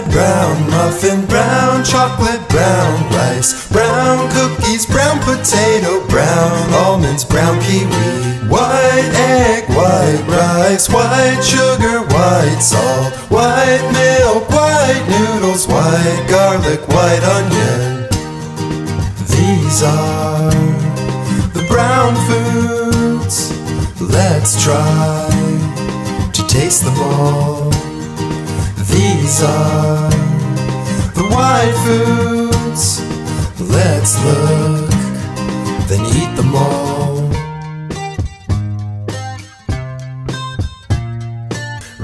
bread, brown muffin, brown chocolate, brown rice, brown cookies, brown potato, brown almonds, brown kiwi, white egg, white rice, white sugar, white salt, white milk, white noodles, white garlic, white onion. These are the brown foods. Let's try to taste them all. These are the white foods. Let's look, then eat them all.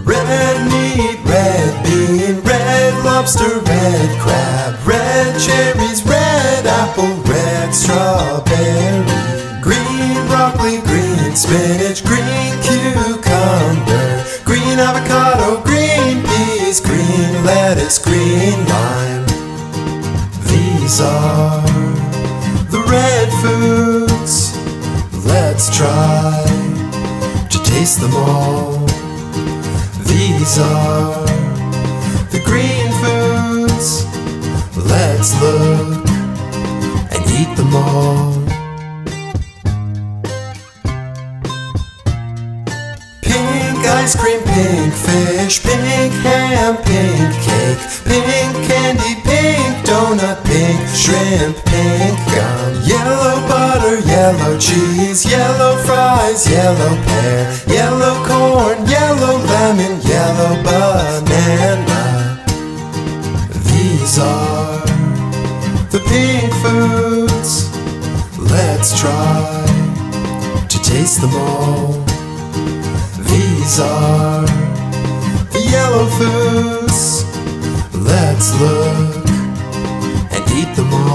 Red meat, red bean, red lobster, red crab, red cherries, red apple, red strawberry, green broccoli, green spinach, green cucumber, green avocado, lettuce, green lime. These are the red foods. Let's try to taste them all. These are the green foods. Let's look and eat them all. Pink ice cream, pink fish, pink ham, pink pink gum, yellow butter, yellow cheese, yellow fries, yellow pear, yellow corn, yellow lemon, yellow banana. These are the pink foods. Let's try to taste them all. These are the yellow foods. Let's look and eat them all.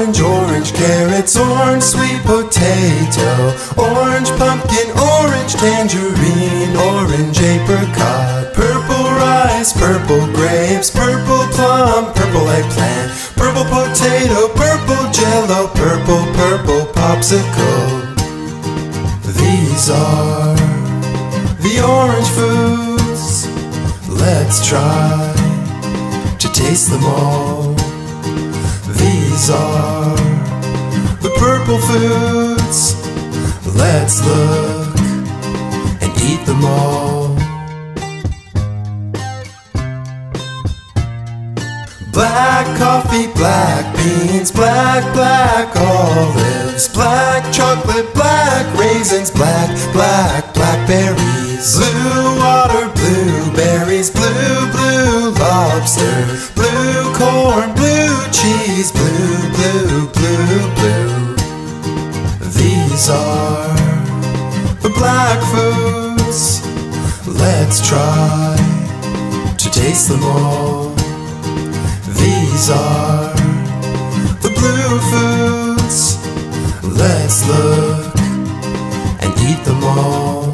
Orange, orange, carrots, orange sweet potato, orange pumpkin, orange tangerine, orange apricot, purple rice, purple grapes, purple plum, purple eggplant, purple potato, purple jello, purple, purple popsicle. These are the orange foods. Let's try to taste them all. These are the purple foods. Let's look and eat them all. Black coffee, black beans, black, black olives, black chocolate, black raisins, black, black, blackberries, blue water, blueberries, blue, blue lobster, blue corn, blue She's blue, blue, blue, blue. These are the black foods. Let's try to taste them all. These are the blue foods. Let's look and eat them all.